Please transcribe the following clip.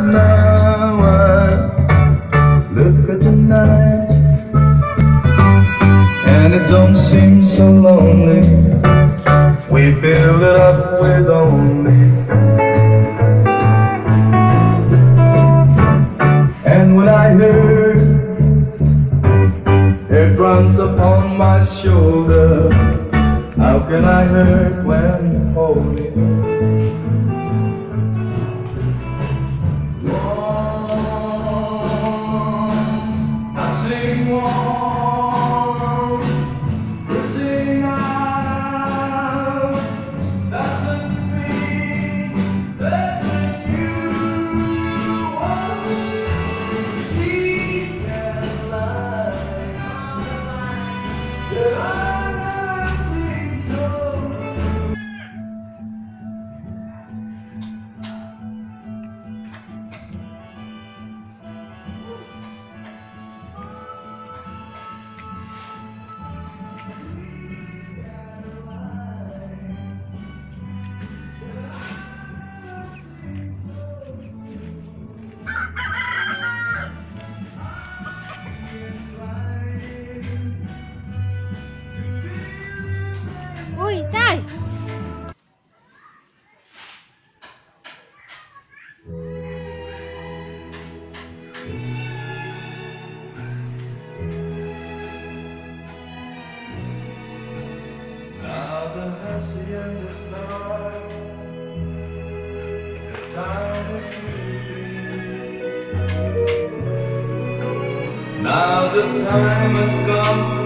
Now I look at the night And it don't seem so lonely. We fill it up with only. And when I heard It runs upon my shoulder How can I hurt when you Now the time has come.